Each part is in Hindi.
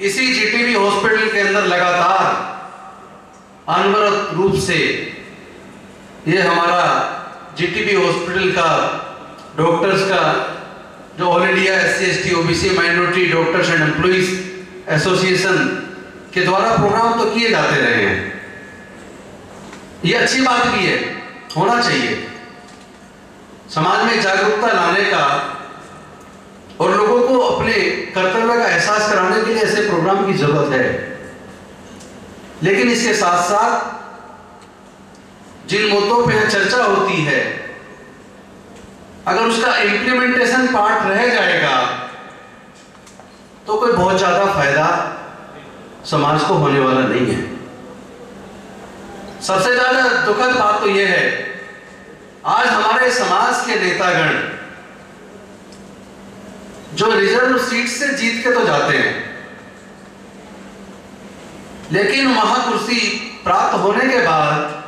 इसी जीटीबी हॉस्पिटल के अंदर लगातार अनवरत रूप से ये हमारा जीटीबी हॉस्पिटल का, डॉक्टर्स का, जो all India S C S T OBC, minority doctors and employees association के द्वारा प्रोग्राम तो किए जाते रहे हैं। ये अच्छी बात भी है, होना चाहिए। समाज में जागरूकता लाने का और लोगों को अपने कर्तव्य का एहसास कराने के लिए ऐसे प्रोग्राम की ज़रूरत है। लेकिन इसके साथ साथ जिन मुद्दों पर चर्चा होती है, अगर उसका इंप्लीमेंटेशन पार्ट रह जाएगा तो कोई बहुत ज़्यादा फ़ायदा समाज को होने वाला नहीं है। सबसे ज़्यादा दुखद बात तो यह है, आज हमारे समाज के नेतागण जो रिज़र्व सीट से जीत के तो जाते हैं। लेकिन वहाँ कुर्सी प्राप्त होने के बाद,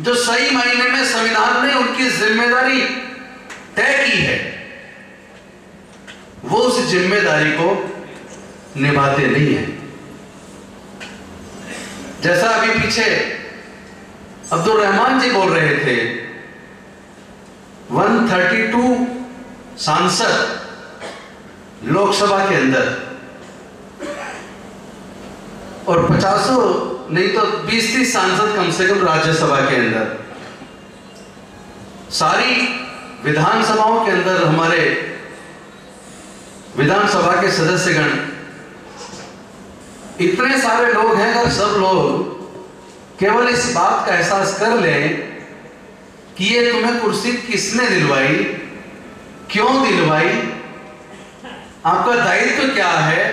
जो सही मायने में संविधान ने उनकी ज़िम्मेदारी तय की है, वो उस ज़िम्मेदारी को निभाते नहीं है। जैसा अभी पीछे अब्दुल रहमान जी बोल रहे थे 132 सांसद लोकसभा के अंदर। और पचासों, नहीं तो बीस तीस सांसद कम से कम राज्यसभा के अंदर। सारी विधानसभाओं के अंदर हमारे विधानसभा के सदस्यगण, इतने सारे लोग हैं, अगर सब लोग केवल इस बात का एहसास कर लें कि ये तुम्हें कुर्सी किसने दिलवाई? क्यों दिल भाई? आपका दायित्व तो क्या है?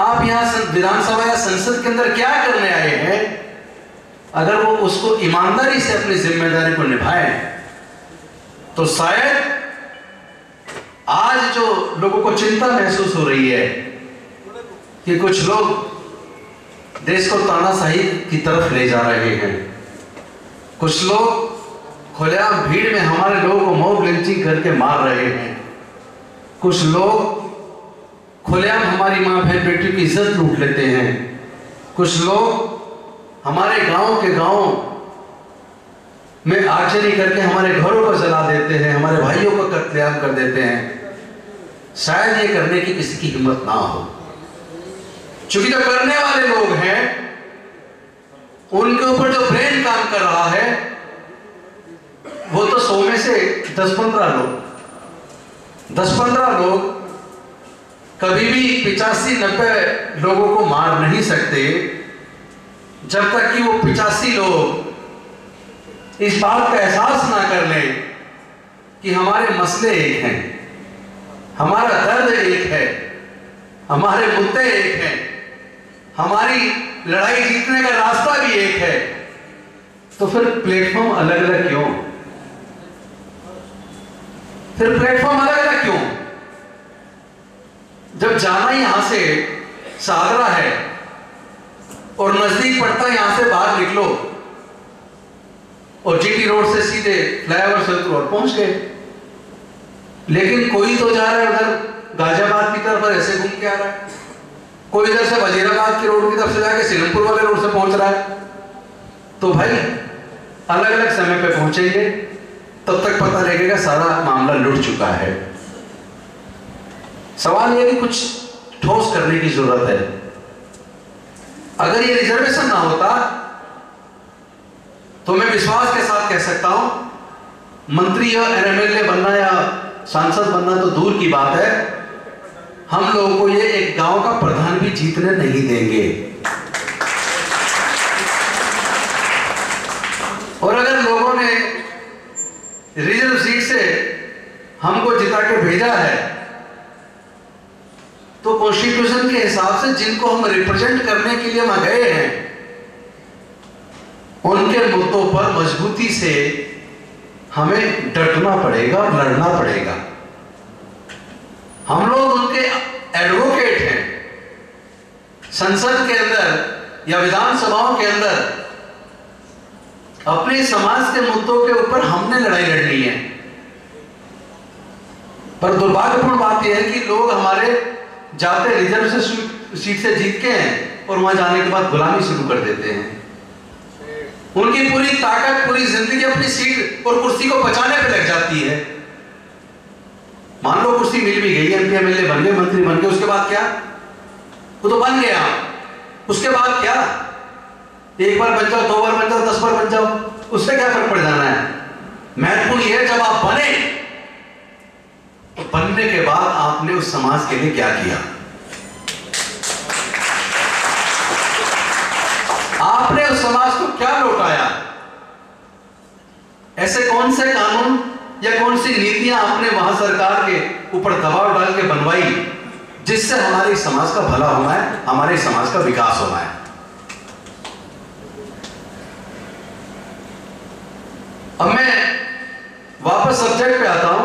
आप यहाँ विधानसभा या संसद के अंदर क्या करने आए हैं? अगर वो उसको ईमानदारी से अपनी ज़िम्मेदारी को निभाए तो शायद आज जो लोगों को चिंता महसूस हो रही है कि कुछ लोग देश को तानाशाही की तरफ़ ले जा रहे हैं। कुछ लोग खुलेआम भीड़ में हमारे लोगों को मॉब लिंचिंग करके मार रहे हैं। कुछ लोग खुलेआम हमारी माँ बहन बेटी की इज़्ज़त लूट लेते हैं। कुछ लोग हमारे गाँव के गाँव में आर्चरी करके हमारे घरों को जला देते हैं, हमारे भाइयों को कत्लेआम कर देते हैं। शायद ये करने की किसी की हिम्मत ना हो। चूँकि जो करने वाले लोग हैं, उनके ऊपर जो ब्रेन काम कर रहा है वो तो सौ में से दस पंद्रह लोग। दस पंद्रह लोग कभी भी पिचासी नब्बे लोगों को मार नहीं सकते, जब तक कि वो पिचासी लोग इस बात का एहसास ना कर लें कि हमारे मसले एक हैं, हमारा दर्द एक है, हमारे मुद्दे एक हैं, हमारी लड़ाई जीतने का रास्ता भी एक है तो फिर प्लेटफॉर्म अलग अलग क्यों? फिर प्लेटफॉर्म अलग अलग क्यों? जब जाना यहाँ से, सागरा है, और नज़दीक पड़ता है यहाँ से बाहर निकलो, और जीटी रोड से सीधे फ्लाईओवर से रोड पहुँच गए। लेकिन कोई तो जा रहा है उधर, गाजियाबाद की तरफ़ ऐसे घूम के आ रहा है। कोई इधर से वजीराबाद की रोड की तरफ़ से जाके सिलमपुर वाले रोड से पहुँच रहा है। तो भाई अलग अलग समय पे पहुँचेंगे। तब तक पता लगेगा सारा मामला लुट चुका है। सवाल यह कि कुछ ठोस करने की ज़रूरत है। अगर ये रिजर्वेशन ना होता तो मैं विश्वास के साथ कह सकता हूँ, मंत्री या एमएलए बनना या सांसद बनना तो दूर की बात है। हम लोगों को ये एक गाँव का प्रधान भी जीतने नहीं देंगे और अगर लोगों ने रिज़र्व सीट से हमको जिता के भेजा है तो कॉन्स्टिट्यूशन के हिसाब से जिनको हम रिप्रेजेंट करने के लिए वहाँ गए हैं, उनके मुद्दों पर मजबूती से हमें डटना पड़ेगा और लड़ना पड़ेगा। हम लोग उनके एडवोकेट हैं। संसद के अंदर या विधानसभाओं के अंदर अपने समाज के मुद्दों के ऊपर हमने लड़ाई लड़नी है। पर दुर्भाग्यपूर्ण बात यह है कि लोग हमारे जाते रिज़र्व से सीट से जीत के हैं और वहाँ जाने के बाद गुलामी शुरू कर देते हैं। उनकी पूरी ताकत, पूरी ज़िंदगी अपनी सीट और कुर्सी को बचाने पर लग जाती है। मान लो कुर्सी मिल भी गई, एमपी, एमएलए बन गए, मंत्री बन गए, उसके बाद क्या? वो तो बन गया। उसके बाद क्या? एक बार बन जाओ, दो बार बन जाओ, दस बार बन जाओ, उससे क्या फ़र्क पड़ जाना है? महत्वपूर्ण यह जब आप बने तो बनने के बाद आपने उस समाज के लिए क्या किया? आपने उस समाज को क्या लौटाया? ऐसे कौन से कानून या कौन सी नीतियाँ आपने वहाँ सरकार के ऊपर दबाव डाल के बनवाई, जिससे हमारे समाज का भला होना है, हमारे समाज का विकास होना है? अब मैं वापस सब्जेक्ट पे आता हूँ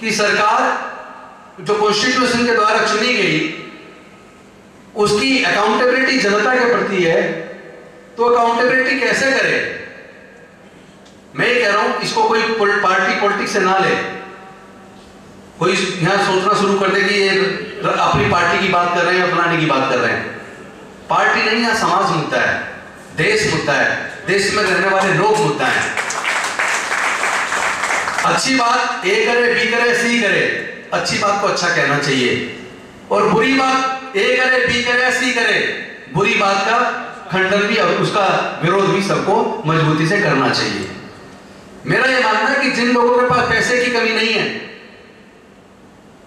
कि सरकार जो कॉन्स्टिट्यूशन के द्वारा चुनी गई, उसकी अकाउंटेबिलिटी जनता के प्रति है तो अकाउंटेबिलिटी कैसे करे? मैं कह रहा हूँ, इसको कोई पार्टी पॉलिटिक्स से ना ले। कोई यहाँ सोचना शुरू कर दे कि ये अपनी पार्टी की बात कर रहे हैं फलाने की बात कर रहे हैं। पार्टी नहीं, यहाँ समाज मुद्दा है, देश मुद्दा है। देश में रहने वाले लोग मुद्दा है। अच्छी बात ए करे बी करे सी करे, अच्छी बात को अच्छा कहना चाहिए। और बुरी बात ए करे बी करे सी करे, बुरी बात का खंडन भी और उसका विरोध भी सबको मजबूती से करना चाहिए। मेरा यह मानना है कि जिन लोगों के पास पैसे की कमी नहीं है,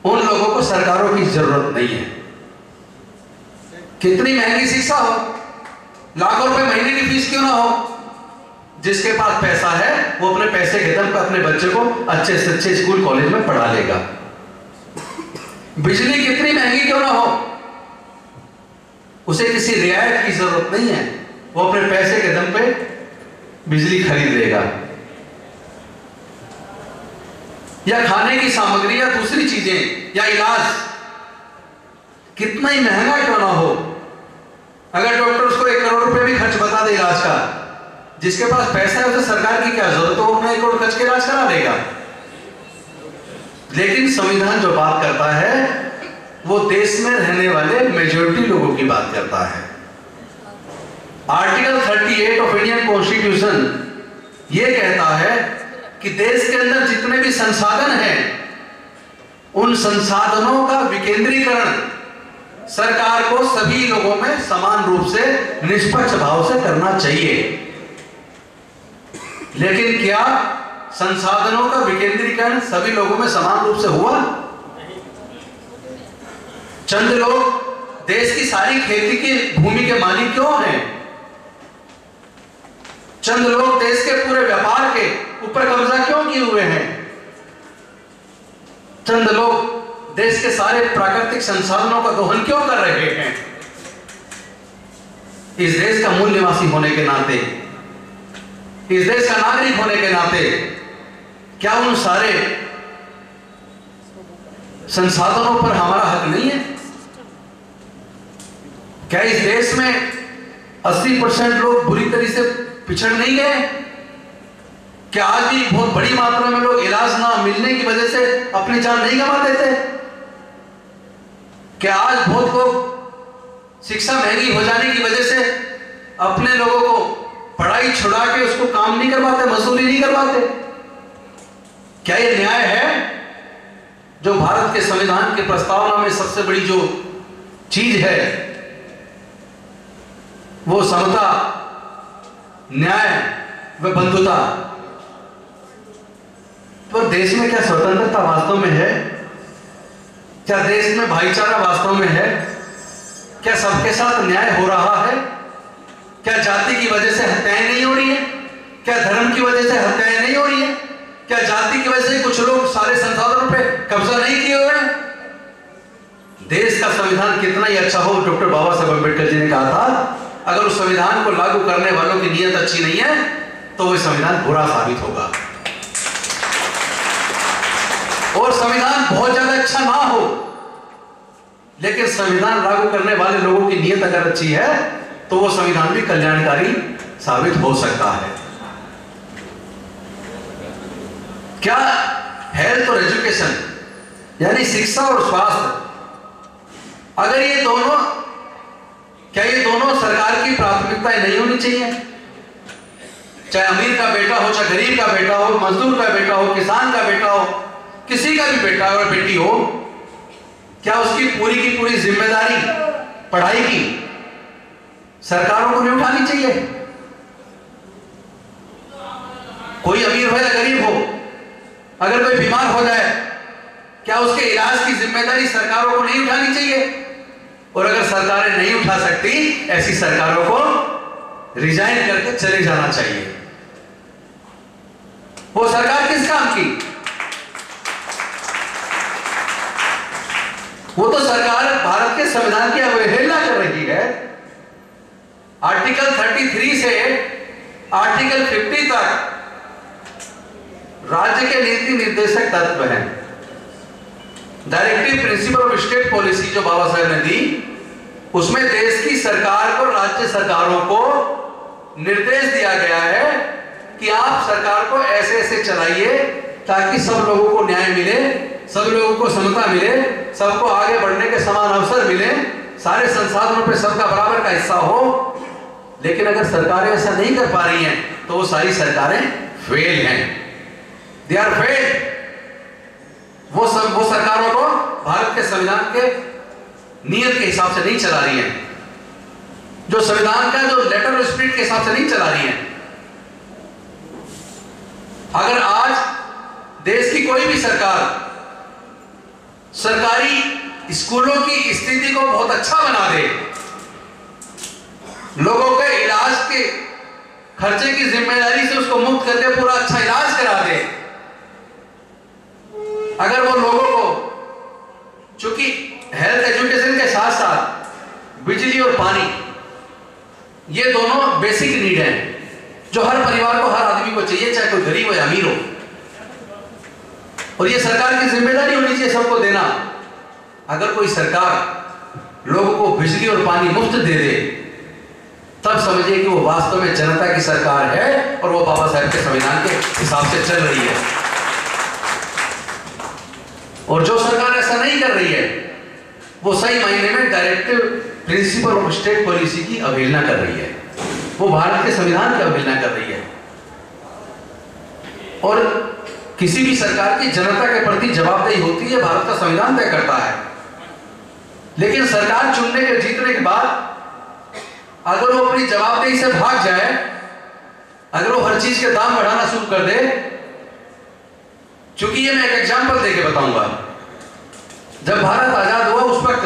उन लोगों को सरकारों की ज़रूरत नहीं है। कितनी महँगी शिक्षा हो लाखों रुपए महीने की फ़ीस क्यों ना हो? जिसके पास पैसा है, वो अपने पैसे के दम पर अपने बच्चे को अच्छे से अच्छे स्कूल, कॉलेज में पढ़ा लेगा। बिजली कितनी महँगी क्यों ना हो? उसे किसी रियायत की ज़रूरत नहीं है। वो अपने पैसे के दम पे बिजली खरीद लेगा। या खाने की सामग्री या दूसरी चीज़ें या इलाज। कितना ही महँगा क्यों ना हो? अगर डॉक्टर उसको एक करोड़ रुपए भी खर्च बता दे इलाज का जिसके पास पैसा है, उसे सरकार की क्या ज़रूरत है? वो अपना एक करोड़ खर्च के इलाज करा देगा। लेकिन संविधान जो बात करता है, वो देश में रहने वाले मेजोरिटी लोगों की बात करता है। आर्टिकल 38 ऑफ़ इंडियन कॉन्स्टिट्यूशन ये कहता है कि देश के अंदर जितने भी संसाधन हैं, उन संसाधनों का विकेंद्रीकरण सरकार को सभी लोगों में समान रूप से निष्पक्ष भाव से करना चाहिए। लेकिन क्या संसाधनों का विकेंद्रीकरण सभी लोगों में समान रूप से हुआ? चंद लोग, देश की सारी खेती की भूमि के मालिक क्यों हैं? चंद लोग, देश के पूरे व्यापार के ऊपर कब्जा क्यों किए हुए हैं? चंद लोग देश के सारे प्राकृतिक संसाधनों का दोहन क्यों कर रहे हैं? इस देश का मूल निवासी होने के नाते, इस देश का नागरिक होने के नाते, क्या उन सारे संसाधनों पर हमारा हक नहीं है? क्या इस देश में 80 परसेंट लोग बुरी तरीके से पिछड़ नहीं गए? क्या आज भी बहुत बड़ी मात्रा में लोग इलाज ना मिलने की वजह से अपनी जान नहीं गंवा देते? क्या आज बहुत लोग शिक्षा महँगी हो जाने की वजह से अपने लोगों को पढ़ाई छुड़ा के उसको काम नहीं करवाते, मजदूरी नहीं करवाते? क्या यह न्याय है जो भारत के संविधान की प्रस्तावना में सबसे बड़ी जो चीज़ है, वो समता, न्याय व बंधुता? तो देश में क्या स्वतंत्रता वास्तव में है? क्या देश में भाईचारा वास्तव में है? क्या सबके साथ न्याय हो रहा है? क्या जाति की वजह से हत्याएँ नहीं हो रही है? क्या धर्म की वजह से हत्याएँ नहीं हो रही है? क्या जाति की वजह से कुछ लोग सारे संसाधनों पे कब्जा नहीं किए हुए देश का संविधान कितना ही अच्छा हो, डॉक्टर बाबा साहब अंबेडकर जी ने कहा था, अगर उस संविधान को लागू करने वालों की नीयत अच्छी नहीं है तो वह संविधान बुरा साबित होगा। और संविधान बहुत ज़्यादा अच्छा ना हो, लेकिन संविधान लागू करने वाले लोगों की नीयत अगर अच्छी है तो वो संविधान भी कल्याणकारी साबित हो सकता है। क्या हेल्थ और एजुकेशन यानी शिक्षा और स्वास्थ्य, अगर ये दोनों, क्या ये दोनों सरकार की प्राथमिकताएँ नहीं होनी चाहिए? चाहे अमीर का बेटा हो, चाहे गरीब का बेटा हो, मजदूर का बेटा हो, किसान का बेटा हो किसी का भी बेटा और बेटी हो, क्या उसकी पूरी की पूरी ज़िम्मेदारी पढ़ाई की सरकारों को नहीं उठानी चाहिए? कोई अमीर हो या गरीब हो, अगर कोई बीमार हो जाए, क्या उसके इलाज की ज़िम्मेदारी सरकारों को नहीं उठानी चाहिए? और अगर सरकारें नहीं उठा सकती, ऐसी सरकारों को रिजाइन करके चले जाना चाहिए। वो सरकार किस काम की? वो तो सरकार भारत के संविधान की अवहेलना कर रही है। आर्टिकल 33 से आर्टिकल 50 तक राज्य के नीति निर्देशक तत्व हैं। Directive principle of state policy जो बाबा साहेब ने दी, उसमें देश की सरकार को राज्य सरकारों को निर्देश दिया गया है कि आप सरकार को ऐसे ऐसे चलाइए ताकि सब लोगों को न्याय मिले, सब लोगों को समता मिले सबको आगे बढ़ने के समान अवसर मिले, सारे संसाधनों पर सबका बराबर का हिस्सा हो। लेकिन अगर सरकारें ऐसा नहीं कर पा रही हैं तो वो सारी सरकारें फेल हैं। दे आर फेल वो सब, वो सरकारों को भारत के संविधान के नियत के हिसाब से नहीं चला रही है। जो संविधान का, जो लेटर स्प्रिट के हिसाब से नहीं चला रही है। अगर आज देश की कोई भी सरकार सरकारी स्कूलों की स्थिति को बहुत अच्छा बना दे। लोगों के इलाज के खर्चे की ज़िम्मेदारी से उसको मुक्त करके पूरा अच्छा इलाज करा दे। अगर वो लोगों को चूँकि हेल्थ एजुकेशन के साथ साथ बिजली और पानी, ये दोनों बेसिक नीड हैं, जो हर परिवार को, हर आदमी को चाहिए, चाहे कोई गरीब हो या अमीर हो। और ये सरकार की ज़िम्मेदारी होनी चाहिए सबको देना। अगर कोई सरकार लोगों को बिजली और पानी मुफ़्त दे दे, तब समझिए कि वो वास्तव में जनता की सरकार है और वो बाबा साहेब के संविधान के हिसाब से चल रही है। और जो सरकार ऐसा नहीं कर रही है, वो सही मायने में directive principle of state policy की अवहेलना कर रही है। वो भारत के संविधान की अवहेलना कर रही है। और किसी भी सरकार की जनता के प्रति जवाबदेही होती है, भारत का संविधान तय करता है। लेकिन सरकार चुनने के, जीतने के बाद अगर वो अपनी जवाबदेही से भाग जाए, अगर वो हर चीज़ के दाम बढ़ाना शुरू कर दे, चूँकि ये मैं एक एग्जांपल देके बताऊँगा। जब भारत आज़ाद हुआ उस वक्त,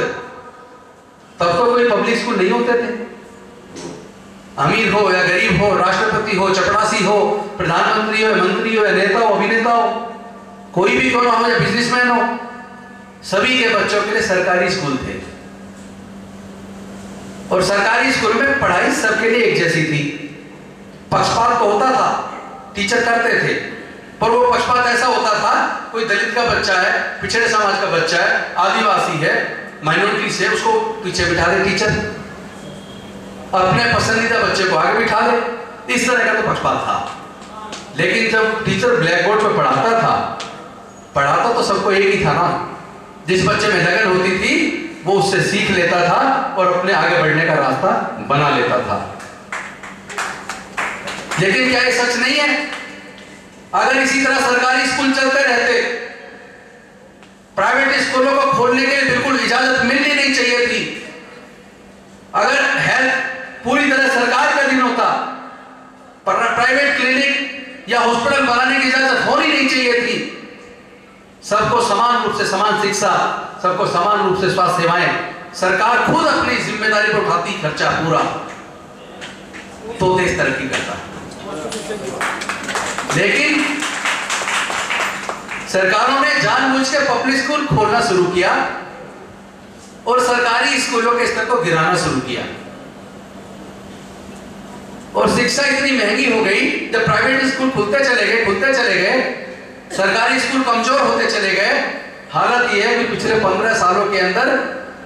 तब तो कोई पब्लिक स्कूल नहीं होते थे। अमीर हो या गरीब हो, राष्ट्रपति हो चपरासी हो, प्रधानमंत्री हो मंत्री हो या नेता हो, अभिनेता हो, कोई भी क्यों हो या बिजनेसमैन हो, सभी के बच्चों के लिए सरकारी स्कूल थे। और सरकारी स्कूल में पढ़ाई सबके लिए एक जैसी थी। पक्षपात तो होता था, टीचर करते थे, पर वो पक्षपात ऐसा होता था, कोई दलित का बच्चा है, पिछड़े समाज का बच्चा है, आदिवासी है माइनॉरिटी से उसको पीछे बिठा दे टीचर। अपने पसंदीदा बच्चे को आगे बिठा दे इस तरह का तो पक्षपात था। लेकिन जब टीचर ब्लैक बोर्ड पर पढ़ाता था, पढ़ाता तो सबको एक ही था ना। जिस बच्चे में लगन होती थी, वो उससे सीख लेता था और अपने आगे बढ़ने का रास्ता बना लेता था। लेकिन क्या ये सच नहीं है? अगर इसी तरह सरकारी स्कूल चलते रहते, प्राइवेट स्कूलों को खोलने के लिए बिल्कुल इजाज़त मिलनी नहीं चाहिए थी। अगर हेल्थ पूरी तरह सरकार का दिन होता। पर प्राइवेट क्लिनिक या हॉस्पिटल बनाने की इजाज़त होनी नहीं चाहिए थी। सबको समान रूप से समान शिक्षा, सबको समान रूप से स्वास्थ्य सेवाएँ। सरकार खुद अपनी ज़िम्मेदारी पर उठाती, खर्चा पूरा। तो देश तरक्की करता। लेकिन सरकारों ने जानबूझ के पब्लिक स्कूल खोलना शुरू किया और सरकारी स्कूलों के स्तर को गिराना शुरू किया। और शिक्षा इतनी महँगी हो गई, जब प्राइवेट स्कूल खुलते चले गए, खुलते चले गए, सरकारी स्कूल कमज़ोर होते चले गए, हालत यह है कि पिछले पंद्रह सालों के अंदर,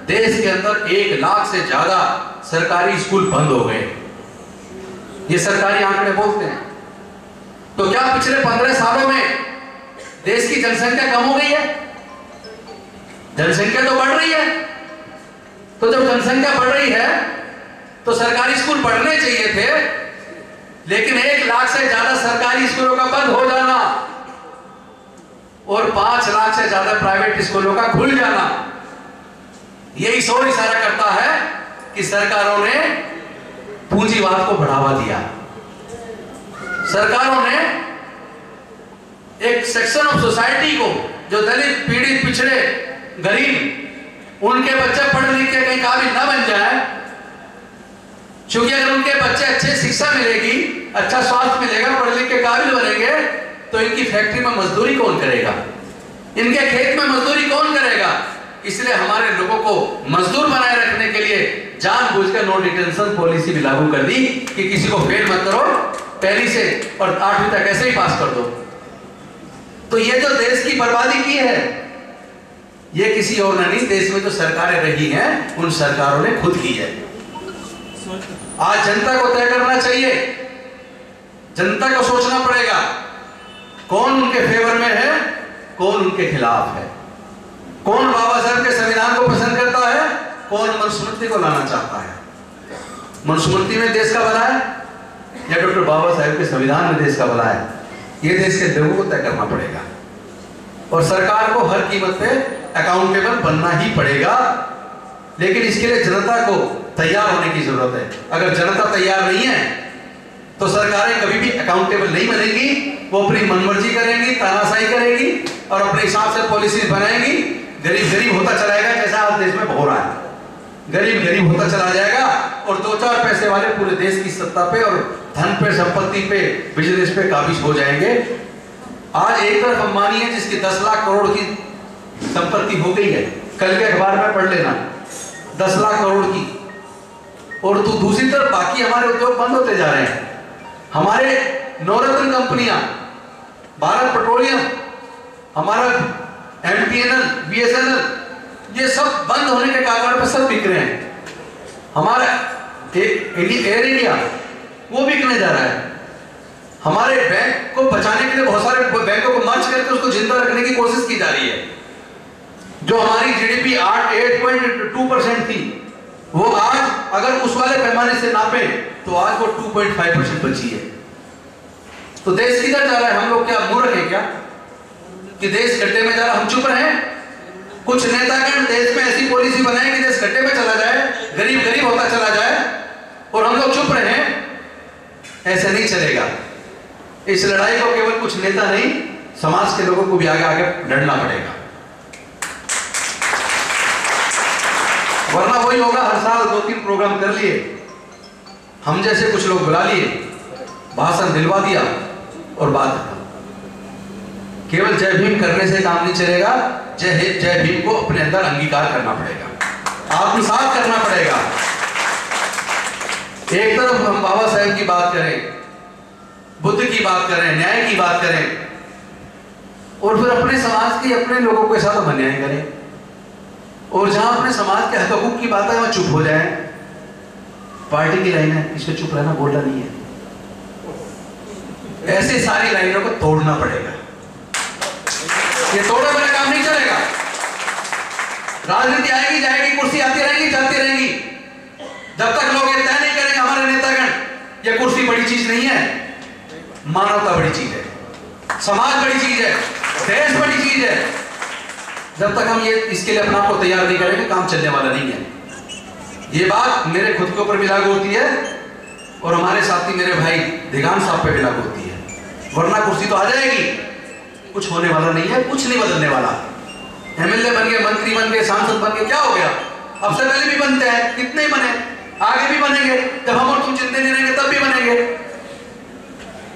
देश के अंदर एक लाख से ज़्यादा सरकारी स्कूल बंद हो गए। ये सरकारी आंकड़े बोलते हैं। तो क्या पिछले पंद्रह सालों में देश की जनसंख्या कम हो गई है? जनसंख्या तो बढ़ रही है। तो जब जनसंख्या बढ़ रही है तो सरकारी स्कूल बढ़ने चाहिए थे, लेकिन एक लाख से ज़्यादा सरकारी स्कूलों का बंद हो जाना और पाँच लाख से ज़्यादा प्राइवेट स्कूलों का खुल जाना। यही सोच इशारा करता है कि सरकारों ने पूंजीवाद को बढ़ावा दिया। सरकारों ने एक सेक्शन ऑफ़ सोसाइटी को, जो दलित, पीड़ित, पिछड़े, गरीब, उनके बच्चे पढ़ लिख के कहीं काबिल ना बन जाए क्योंकि अगर उनके बच्चे अच्छे शिक्षा मिलेगी अच्छा स्वास्थ्य मिलेगा पढ़ लिख के काबिल बनेंगे तो इनकी फैक्ट्री में मजदूरी कौन करेगा? इनके खेत में मजदूरी कौन करेगा? इसलिए हमारे लोगों को मजदूर बनाए रखने के लिए जानबूझकर नो डिटेंशन पॉलिसी भी लागू कर दी कि किसी को फेल मत करो, पहली से और आठवीं तक ऐसे ही पास कर दो। तो ये जो देश की बर्बादी की है, ये किसी और नहीं, देश में जो सरकारें रही हैं, उन सरकारों ने खुद की है। आज जनता को तय करना चाहिए। जनता को सोचना पड़ेगा, कौन उनके फेवर में है, कौन उनके खिलाफ है। कौन बाबा साहब के संविधान को पसंद करता है, कौन मनुस्मृति को लाना चाहता है। मनुस्मृति में देश का भला है, या डॉक्टर बाबा साहेब के संविधान में देश का भला है? ये देश के लोगों को तय करना पड़ेगा। और सरकार को हर कीमत पे अकाउंटेबल बनना ही पड़ेगा। लेकिन इसके लिए जनता को तैयार होने की ज़रूरत है। अगर जनता तैयार नहीं है तो सरकारें कभी भी अकाउंटेबल नहीं बनेगी। वो अपनी मनमर्जी करेंगी, तानाशाही करेगी और अपने हिसाब से पॉलिसी बनाएँगी। गरीब गरीब होता चलाएगा, जैसा आज देश में हो रहा है। गरीब गरीब होता चला जाएगा और दो चार पैसे वाले पूरे देश की सत्ता पे और धन पे, संपत्ति पे बिज़नेस पे काबिज हो जाएँगे। आज एक तरफ़ अंबानी है जिसकी दस लाख करोड़ की संपत्ति हो गई है। कल के अखबार में पढ़ लेना। दस लाख करोड़ की। और तो दूसरी तरफ़ बाकी हमारे उद्योग बंद होते जा रहे हैं। हमारे नवरत्न कंपनियाँ, भारत पेट्रोलियम, हमारा एमटीएनएल बीएसएनएल ये सब बंद होने के कारण पर सब बिक रहे हैं। हमारा एयर इंडिया वो बिकने जा रहा है। हमारे बैंक को बचाने के लिए बहुत सारे बैंकों को मर्ज करके उसको ज़िंदा रखने की कोशिश की जा रही है। जो हमारी जीडीपी आठ एट पॉइंट टू परसेंट थी वो आज अगर उस वाले पैमाने से नापे तो आज वो 2.5 परसेंट बची है। तो देश किधर जा रहा है? हम लोग क्या मूर्ख है क्या? कि देश गड्ढे में जा रहा हम चुप रहे कुछ नेतागण देश में ऐसी पॉलिसी बनाए कि देश गड्ढे में चला जाए, गरीब गरीब होता चला जाए, और हम लोग चुप रहे ऐसे नहीं चलेगा। इस लड़ाई को केवल कुछ नेता नहीं, समाज के लोगों को भी आगे आगे लड़ना पड़ेगा। वरना वही होगा, हर साल दो तीन प्रोग्राम कर लिए। हम जैसे कुछ लोग बुला लिए, भाषण दिलवा दिया और बात केवल जय भीम करने से काम नहीं चलेगा, जय हिंद, जय भीम को अपने अंदर अंगीकार करना पड़ेगा। आत्मसात करना पड़ेगा। एक तरफ़ हम बाबा साहेब की बात करें, बुद्ध की बात करें, न्याय की बात करें, और फिर अपने समाज के अपने लोगों के साथ हम अन्याय करें। और जहाँ अपने समाज के हक हकूक की बात है वहाँ चुप हो जाए। पार्टी की लाइन है इसको चुप रहना बोलना नहीं है। ऐसे सारी लाइनों को तोड़ना पड़ेगा। ये तोड़े मेरा काम नहीं चलेगा। राजनीति आएगी, जाएगी, कुर्सी आती रहेगी जाती रहेगी। जब तक लोग तय नहीं करेंगे, हमारे नेतागण, ये कुर्सी बड़ी चीज़ नहीं है। मानवता बड़ी चीज़ है। समाज बड़ी चीज़ है। देश बड़ी चीज़ है। जब तक हम ये, इसके लिए अपना आप को तैयार नहीं करेंगे, काम चलने वाला नहीं है। ये बात मेरे खुद के ऊपर भी लागू होती है और हमारे साथी मेरे भाई दिगान साहब पे भी लागू होती है। वरना कुर्सी तो आ जाएगी। कुछ होने वाला नहीं है, कुछ नहीं बदलने वाला। एमएलए बन गए, मंत्री बन गए, सांसद बन गए, क्या हो गया? अब से पहले भी बनते हैं कितने ही बने। आगे भी बनेंगे, जब हम और तुम चिंते नहीं रहेंगे, तब भी बनेंगे।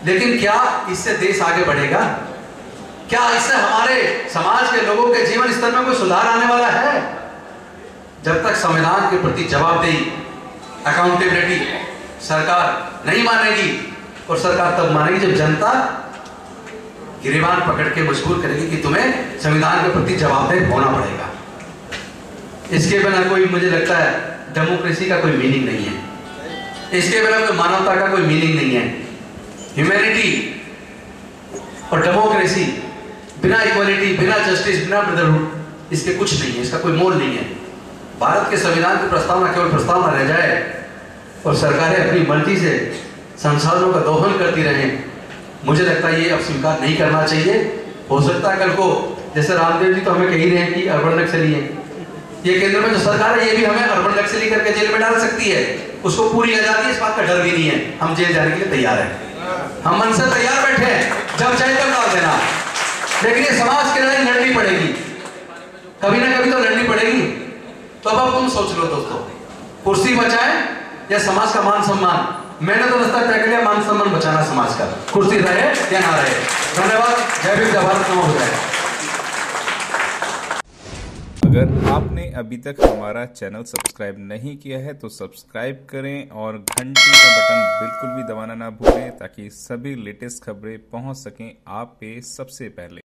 लेकिन क्या इससे देश आगे बढ़ेगा? क्या इससे हमारे समाज के लोगों के जीवन स्तर में कोई सुधार आने वाला है? जब तक संविधान के प्रति जवाबदेही अकाउंटेबिलिटी सरकार नहीं मानेगी और सरकार तब मानेगी जब जनता गिरेबान पकड़ के मजबूर करेगी कि तुम्हें संविधान के प्रति जवाबदेह होना पड़ेगा। इसके बिना कोई, मुझे लगता है डेमोक्रेसी का कोई मीनिंग नहीं है। इसके बिना कोई मानवता का कोई मीनिंग नहीं है। ह्यूमैनिटी और डेमोक्रेसी बिना इक्वालिटी बिना जस्टिस बिना ब्रदरहुड इसके कुछ नहीं है, इसका कोई मोल नहीं है। भारत के संविधान की प्रस्तावना केवल प्रस्तावना रह जाए और सरकारें अपनी मर्ज़ी से संसाधनों का दोहन करती रहें। मुझे लगता है ये अब स्वीकार नहीं करना चाहिए। हो सकता है कल को, जैसे रामदेव जी तो हमें कही रहे हैं कि अर्बन नक्सली है ये केंद्र में जो सरकार है, ये भी हमें अर्बन नक्सली करके जेल में डाल सकती है। उसको पूरी आज़ादी इस बात का डर भी नहीं है। हम जेल जाने के लिए तैयार हैं। हम मन से तैयार बैठे हैं। जब चाहे तब डाल देना। लेकिन ये समाज की लड़ाई लड़नी पड़ेगी। कभी ना कभी तो लड़नी पड़ेगी। तो अब तुम सोच लो दोस्तों, कुर्सी बचाए या समाज का मान सम्मान? मैंने तो रास्ता तय कर लिया, मान सम्मान बचाना समाज का। कुर्सी रहे या ना रहे? धन्यवाद, जय जय भारत, नमो बुद्धाय। अगर आपने अभी तक हमारा चैनल सब्सक्राइब नहीं किया है तो सब्सक्राइब करें और घंटी का बटन बिल्कुल भी दबाना ना भूलें, ताकि सभी लेटेस्ट खबरें पहुँच सकें आप पे सबसे पहले।